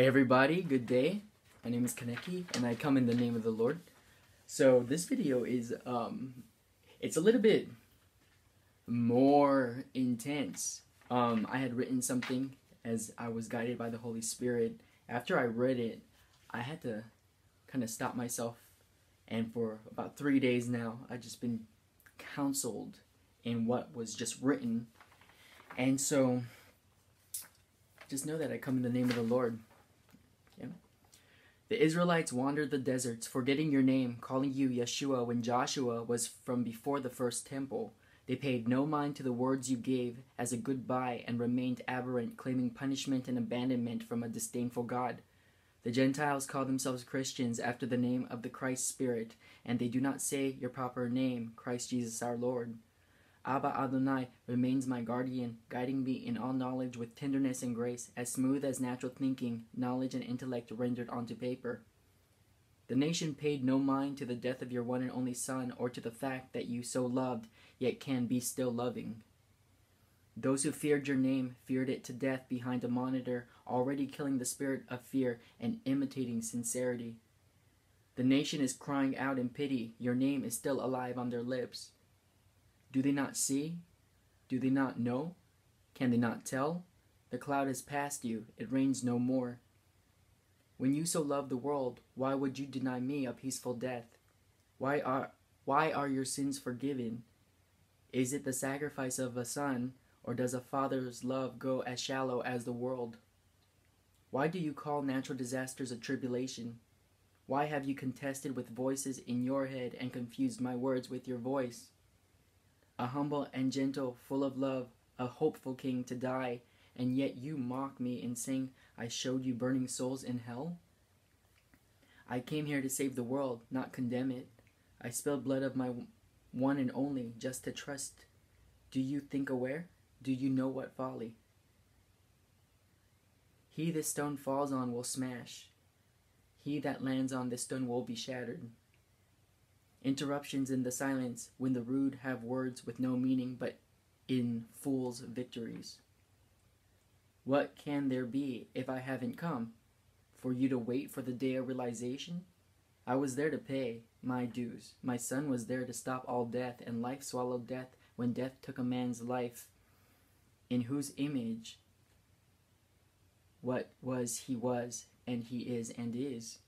Hey everybody, good day. My name is Keneke and I come in the name of the Lord. So this video is um it's a little bit more intense. Um I had written something as I was guided by the Holy Spirit. After I read it, I had to kind of stop myself and for about 3 days now I've just been counseled in what was just written. And so just know that I come in the name of the Lord. The Israelites wandered the deserts, forgetting your name, calling you Yeshua when Joshua was from before the first temple. They paid no mind to the words you gave as a goodbye and remained aberrant, claiming punishment and abandonment from a disdainful God. The Gentiles call themselves Christians after the name of the Christ Spirit, and they do not say your proper name, Christ Jesus our Lord. Abba Adonai remains my guardian, guiding me in all knowledge with tenderness and grace, as smooth as natural thinking, knowledge, and intellect rendered onto paper. The nation paid no mind to the death of your one and only Son, or to the fact that you so loved, yet can be still loving. Those who feared your name feared it to death behind a monitor, already killing the spirit of fear and imitating sincerity. The nation is crying out in pity, your name is still alive on their lips. Do they not see? Do they not know? Can they not tell? The cloud has passed you, it rains no more. When you so love the world, why would you deny me a peaceful death? Why are why are your sins forgiven? Is it the sacrifice of a son, or does a father's love go as shallow as the world? Why do you call natural disasters a tribulation? Why have you contested with voices in your head and confused my words with your voice? A humble and gentle, full of love, a hopeful king to die, and yet you mock me and sing, I showed you burning souls in hell? I came here to save the world, not condemn it. I spilled blood of my one and only just to trust. Do you think aware? Do you know what folly? He this stone falls on will smash. He that lands on this stone will be shattered. Interruptions in the silence when the rude have words with no meaning but in fools' victories. What can there be if I haven't come? For you to wait for the day of realization? I was there to pay my dues. My son was there to stop all death, and life swallowed death when death took a man's life, in whose image what was he was, and he is and is.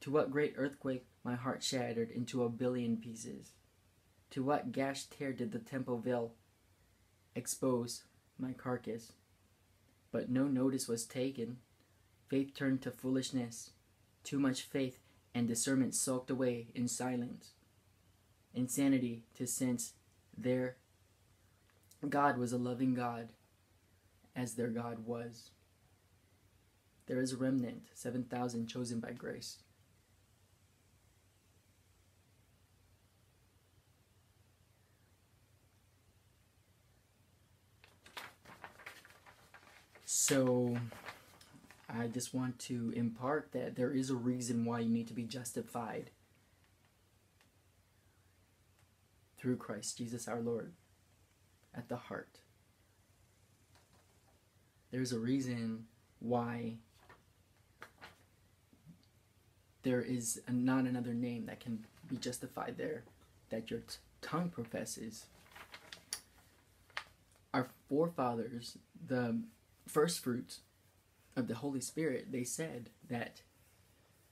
To what great earthquake my heart shattered into a billion pieces. To what gashed tear did the temple veil expose my carcass? But no notice was taken. Faith turned to foolishness. Too much faith and discernment sulked away in silence. Insanity to sense their God was a loving God, as their God was. There is a remnant, 7,000 chosen by grace. So, I just want to impart that there is a reason why you need to be justified through Christ Jesus our Lord at the heart. There's a reason why there is not another name that can be justified there that your tongue professes. Our forefathers, the first fruits of the Holy Spirit, they said that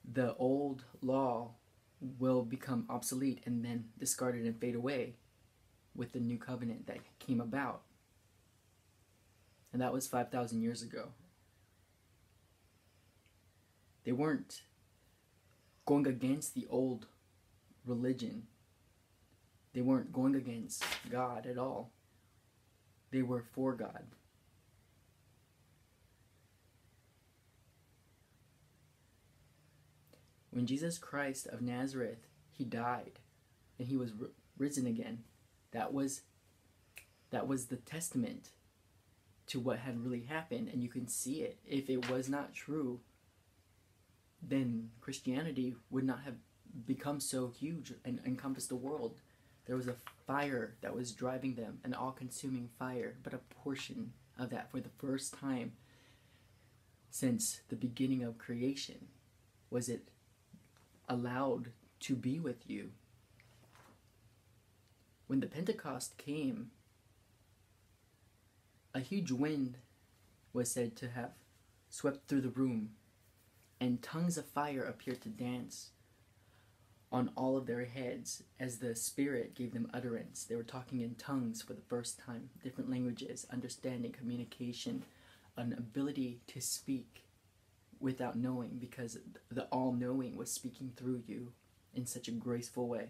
the old law will become obsolete and then discarded and fade away with the new covenant that came about. And that was 5,000 years ago. They weren't going against the old religion. They weren't going against God at all. They were for God. When Jesus Christ of Nazareth, he died and he was risen again. That was that was the testament to what had really happened and you can see it. If it was not true, then Christianity would not have become so huge and encompassed the world. There was a fire that was driving them, an all consuming fire, but a portion of that for the first time since the beginning of creation? Was it allowed to be with you? When the Pentecost came, a huge wind was said to have swept through the room, and tongues of fire appeared to dance on all of their heads as the Spirit gave them utterance. They were talking in tongues for the first time, different languages, understanding, communication, an ability to speak without knowing because the all knowing was speaking through you in such a graceful way.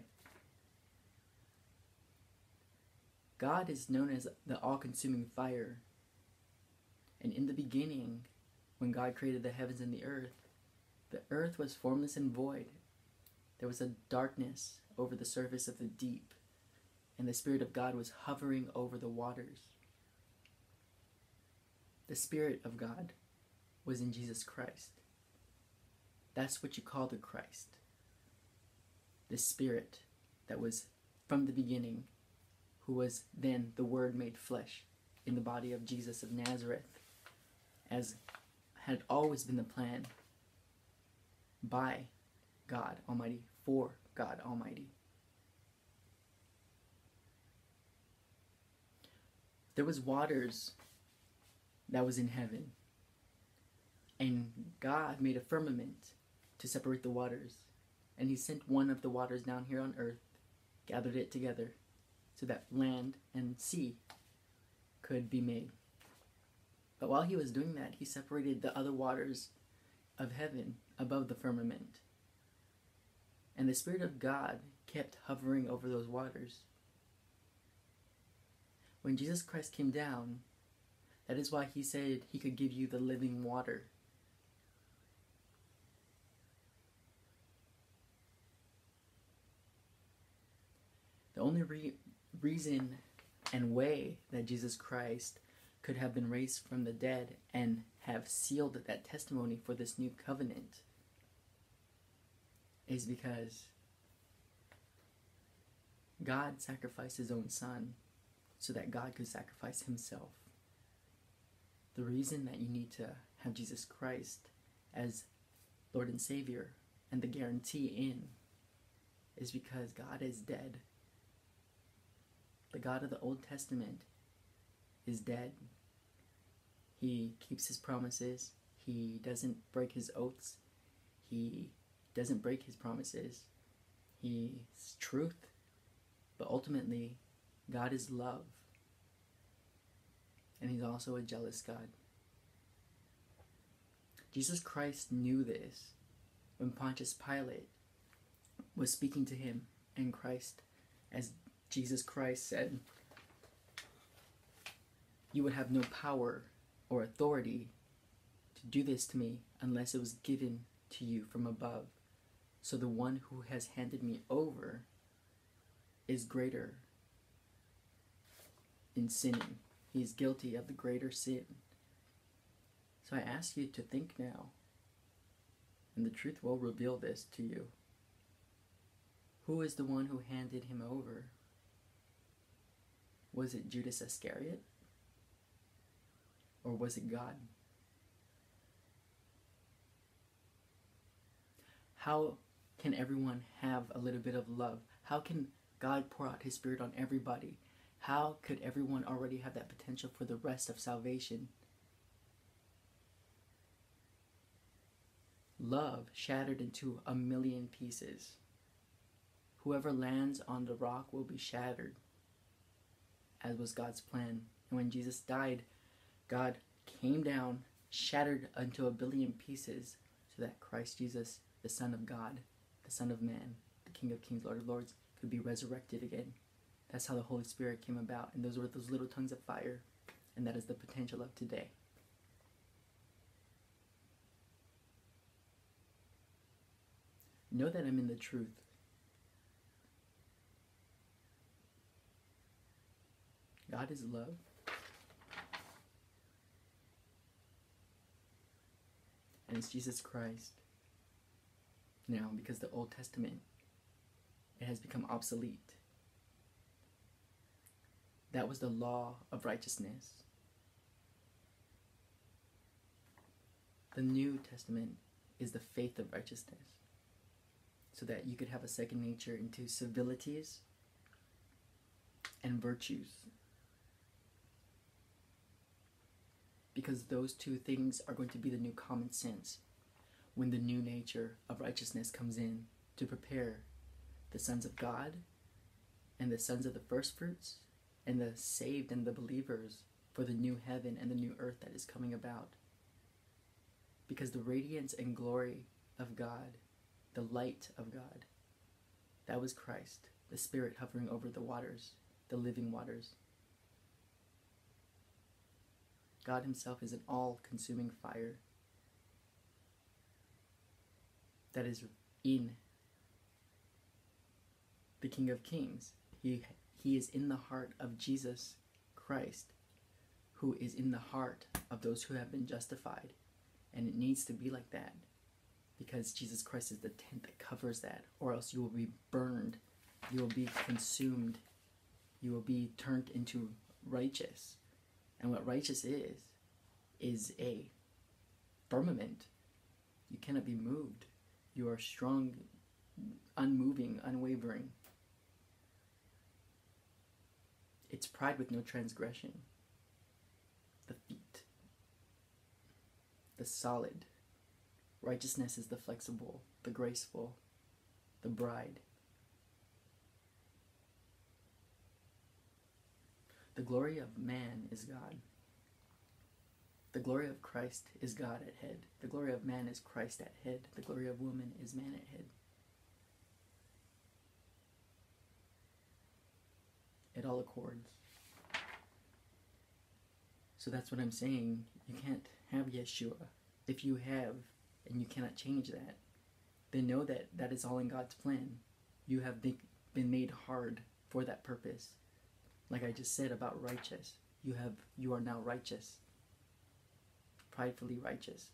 God is known as the all consuming fire. And in the beginning, when God created the heavens and the earth, the earth was formless and void. There was a darkness over the surface of the deep, and the Spirit of God was hovering over the waters. The Spirit of God was in Jesus Christ. That's what you call the Christ. The Spirit that was from the beginning, who was then the Word made flesh in the body of Jesus of Nazareth, as had always been the plan by God Almighty, for God Almighty. There was waters that was in heaven and God made a firmament to separate the waters. And he sent one of the waters down here on earth, gathered it together, so that land and sea could be made. But while he was doing that, he separated the other waters of heaven above the firmament. And the Spirit of God kept hovering over those waters. When Jesus Christ came down, that is why he said he could give you the living water only re- reason and way that Jesus Christ could have been raised from the dead and have sealed that testimony for this new covenant is because God sacrificed his own son so that God could sacrifice himself. The reason that you need to have Jesus Christ as Lord and Savior and the guarantee in is because God is dead the God of the Old Testament is dead. He keeps his promises. He doesn't break his oaths. He doesn't break his promises. He's truth. But ultimately, God is love. And he's also a jealous God. Jesus Christ knew this when Pontius Pilate was speaking to him and Christ as Jesus Christ said, You would have no power or authority to do this to me unless it was given to you from above. So the one who has handed me over is greater in sinning. He is guilty of the greater sin. So I ask you to think now, and the truth will reveal this to you. Who is the one who handed him over? Was it Judas Iscariot? Or was it God? How can everyone have a little bit of love? How can God pour out His Spirit on everybody? How could everyone already have that potential for the rest of salvation? Love shattered into a million pieces. Whoever lands on the rock will be shattered as was God's plan. And when Jesus died, God came down, shattered unto a billion pieces, so that Christ Jesus, the Son of God, the Son of Man, the King of Kings, Lord of Lords, could be resurrected again. That's how the Holy Spirit came about. And those were those little tongues of fire. And that is the potential of today. Know that I'm in the truth. God is love. And it's Jesus Christ. Now, because the Old Testament it has become obsolete. That was the law of righteousness. The New Testament is the faith of righteousness. So that you could have a second nature into civilities and virtues. Because those two things are going to be the new common sense when the new nature of righteousness comes in to prepare the sons of God and the sons of the firstfruits and the saved and the believers for the new heaven and the new earth that is coming about. Because the radiance and glory of God, the light of God, that was Christ, the Spirit hovering over the waters, the living waters. God Himself is an all consuming fire that is in the King of Kings. He, he is in the heart of Jesus Christ, who is in the heart of those who have been justified. And it needs to be like that because Jesus Christ is the tent that covers that, or else you will be burned, you will be consumed, you will be turned into righteous. And what righteous is, is a firmament. You cannot be moved. You are strong, unmoving, unwavering. It's pride with no transgression. The feet. The solid. Righteousness is the flexible, the graceful, the bride. The glory of man is God. The glory of Christ is God at head. The glory of man is Christ at head. The glory of woman is man at head. It all accords. So that's what I'm saying. You can't have Yeshua. If you have, and you cannot change that, then know that that is all in God's plan. You have been made hard for that purpose. Like I just said about righteous. You have you are now righteous pridefully righteous.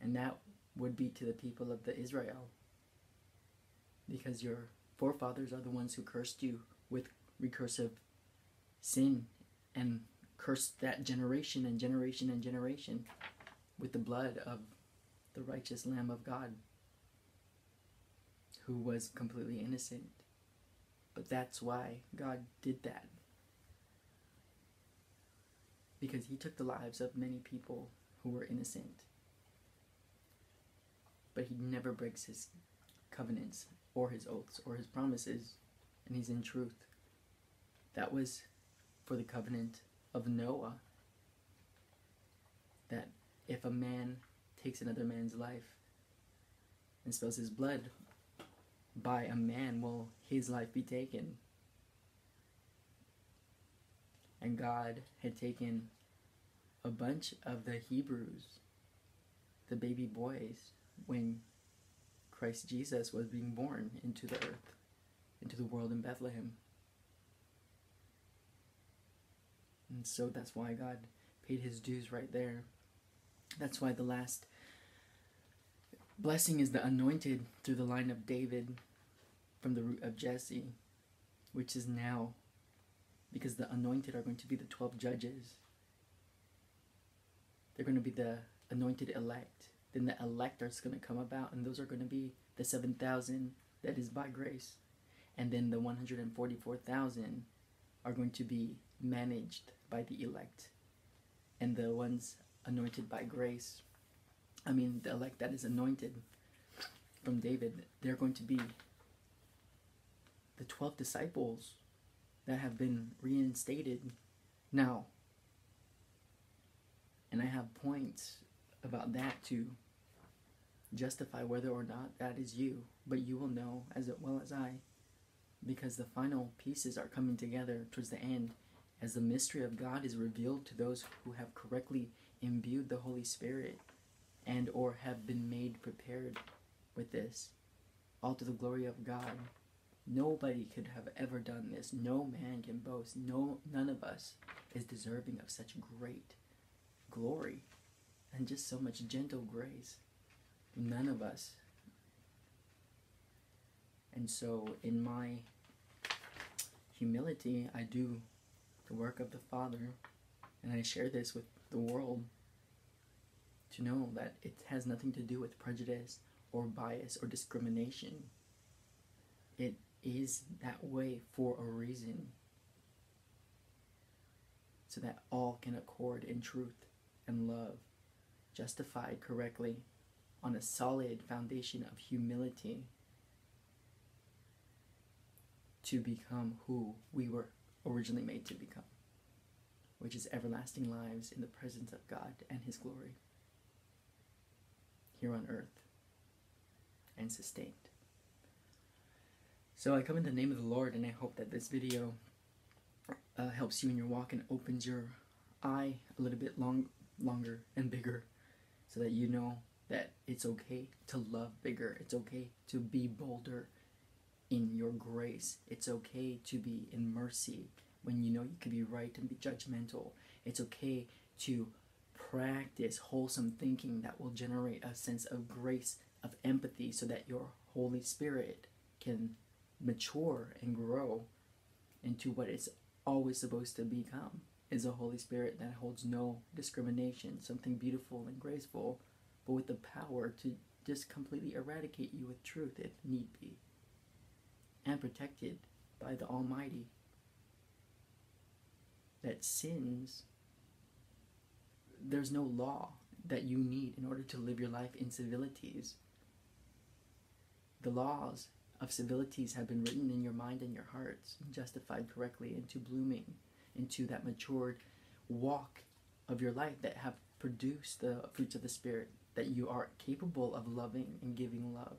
And that would be to the people of the Israel. Because your forefathers are the ones who cursed you with recursive sin and cursed that generation and generation and generation with the blood of the righteous Lamb of God who was completely innocent. But that's why God did that because he took the lives of many people who were innocent. But he never breaks his covenants or his oaths or his promises, and he's in truth. That was for the covenant of Noah. That if a man takes another man's life and spills his blood by a man, will his life be taken? and God had taken a bunch of the Hebrews, the baby boys, when Christ Jesus was being born into the earth, into the world in Bethlehem. And so that's why God paid his dues right there. That's why the last blessing is the anointed through the line of David from the root of Jesse, which is now because the anointed are going to be the 12 judges. They're going to be the anointed elect. Then the elect are going to come about, and those are going to be the 7,000 that is by grace. And then the 144,000 are going to be managed by the elect. And the ones anointed by grace, I mean, the elect that is anointed from David, they're going to be the 12 disciples that have been reinstated now. And I have points about that to justify whether or not that is you, but you will know as well as I, because the final pieces are coming together towards the end as the mystery of God is revealed to those who have correctly imbued the Holy Spirit and or have been made prepared with this all to the glory of God Nobody could have ever done this. No man can boast. No, none of us is deserving of such great glory and just so much gentle grace. None of us. And so, in my humility, I do the work of the Father, and I share this with the world to know that it has nothing to do with prejudice or bias or discrimination. It is that way for a reason. So that all can accord in truth and love, justified correctly on a solid foundation of humility to become who we were originally made to become, which is everlasting lives in the presence of God and His glory here on earth and sustained. So I come in the name of the Lord, and I hope that this video uh, helps you in your walk and opens your eye a little bit long, longer and bigger, so that you know that it's okay to love bigger. It's okay to be bolder in your grace. It's okay to be in mercy when you know you could be right and be judgmental. It's okay to practice wholesome thinking that will generate a sense of grace, of empathy, so that your Holy Spirit can mature and grow into what it's always supposed to become is a Holy Spirit that holds no discrimination, something beautiful and graceful, but with the power to just completely eradicate you with truth if need be, and protected by the Almighty. That sins there's no law that you need in order to live your life in civilities. The laws of civilities have been written in your mind and your hearts, justified correctly into blooming, into that matured walk of your life that have produced the fruits of the Spirit, that you are capable of loving and giving love,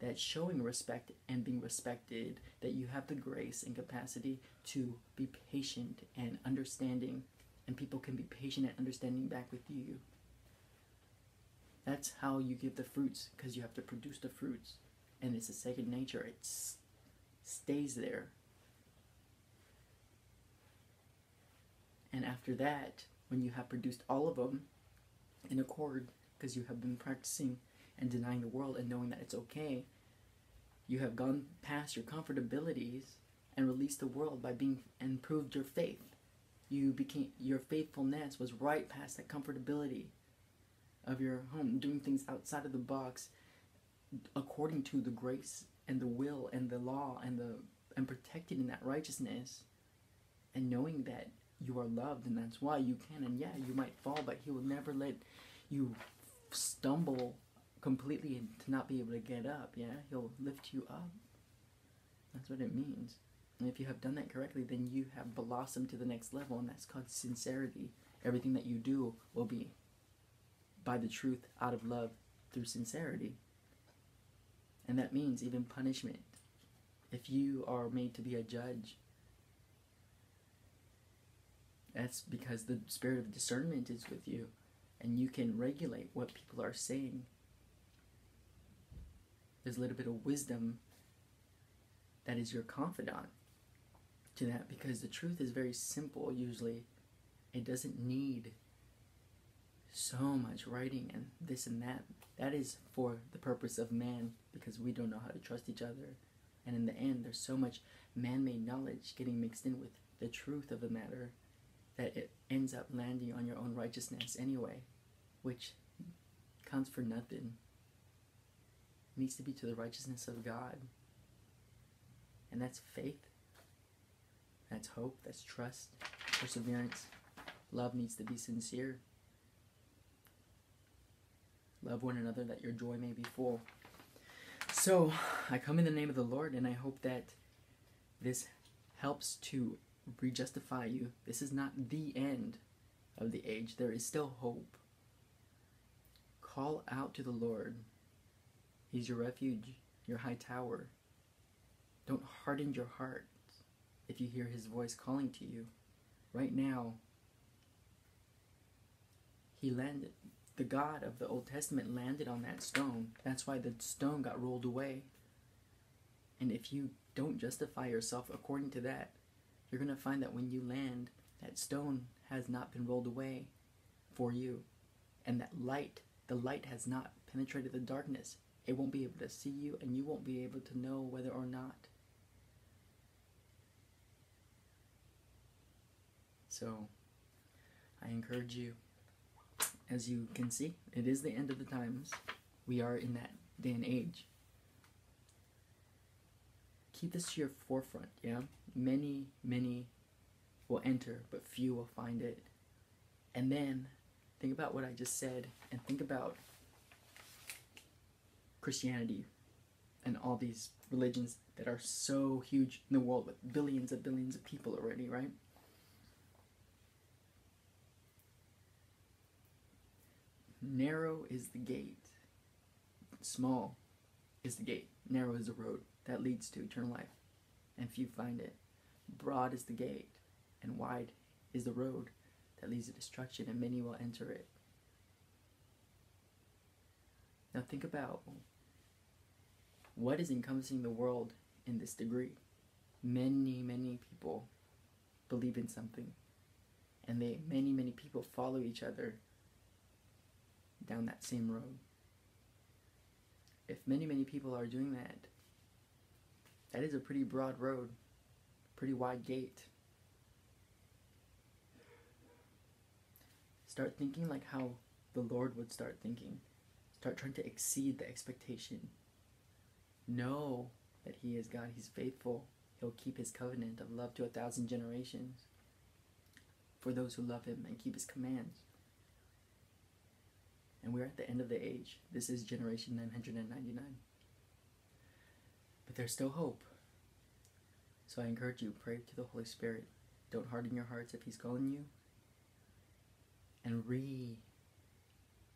that showing respect and being respected, that you have the grace and capacity to be patient and understanding and people can be patient and understanding back with you. That's how you give the fruits because you have to produce the fruits, and it's a second nature. It stays there. And after that, when you have produced all of them in accord, because you have been practicing and denying the world and knowing that it's okay, you have gone past your comfortabilities and released the world by being and proved your faith you became your faithfulness was right past that comfortability of your home doing things outside of the box according to the grace and the will and the law and the and protected in that righteousness and knowing that you are loved and that's why you can and yeah you might fall but he will never let you stumble completely and to not be able to get up. Yeah he'll lift you up. That's what it means and if you have done that correctly, then you have blossomed to the next level, and that's called sincerity. Everything that you do will be by the truth out of love through sincerity. And that means even punishment. If you are made to be a judge, that's because the spirit of discernment is with you, and you can regulate what people are saying. There's a little bit of wisdom that is your confidant to that because the truth is very simple usually. It doesn't need so much writing and this and that. That is for the purpose of man because we don't know how to trust each other. And in the end, there's so much man made knowledge getting mixed in with the truth of the matter that it ends up landing on your own righteousness anyway, which counts for nothing. It needs to be to the righteousness of God. And that's faith that's hope, that's trust, perseverance. Love needs to be sincere. Love one another that your joy may be full. So, I come in the name of the Lord and I hope that this helps to re-justify you. This is not the end of the age. There is still hope. Call out to the Lord. He's your refuge, your high tower. Don't harden your heart if you hear his voice calling to you. Right now, he landed, the God of the Old Testament landed on that stone. That's why the stone got rolled away. And if you don't justify yourself according to that, you're going to find that when you land, that stone has not been rolled away for you. And that light, the light has not penetrated the darkness. It won't be able to see you, and you won't be able to know whether or not So I encourage you as you can see, it is the end of the times. We are in that day and age. Keep this to your forefront, yeah? Many, many will enter, but few will find it. And then think about what I just said and think about Christianity and all these religions that are so huge in the world with billions and billions of people already, right? Narrow is the gate, small is the gate, narrow is the road that leads to eternal life, and few find it. Broad is the gate, and wide is the road that leads to destruction, and many will enter it. Now think about what is encompassing the world in this degree. Many, many people believe in something, and they many, many people follow each other down that same road. If many, many people are doing that, that is a pretty broad road, pretty wide gate. Start thinking like how the Lord would start thinking. Start trying to exceed the expectation. Know that He is God, He's faithful. He'll keep His covenant of love to a thousand generations for those who love Him and keep His commands. And we're at the end of the age. This is generation 999. But there's still hope. So I encourage you, pray to the Holy Spirit. Don't harden your hearts if He's calling you. And re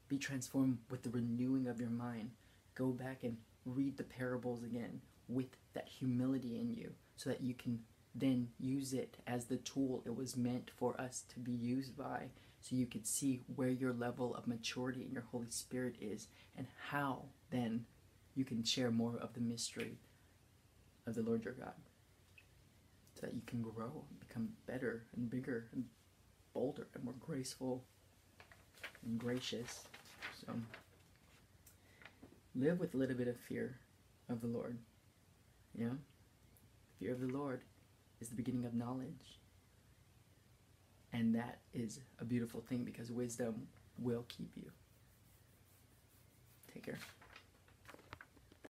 be transformed with the renewing of your mind. Go back and read the parables again with that humility in you so that you can then use it as the tool it was meant for us to be used by so you could see where your level of maturity in your Holy Spirit is and how then you can share more of the mystery of the Lord your God so that you can grow and become better and bigger and bolder and more graceful and gracious. So live with a little bit of fear of the Lord. Yeah? Fear of the Lord is the beginning of knowledge. And that is a beautiful thing because wisdom will keep you. Take care.